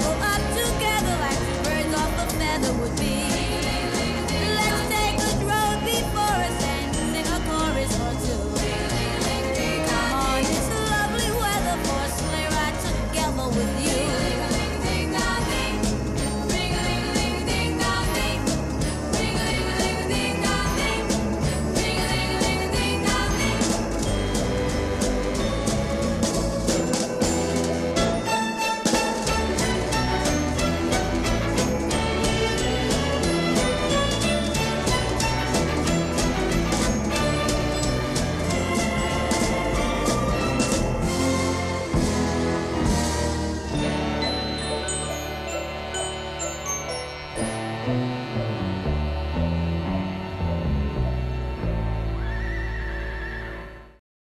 trouble.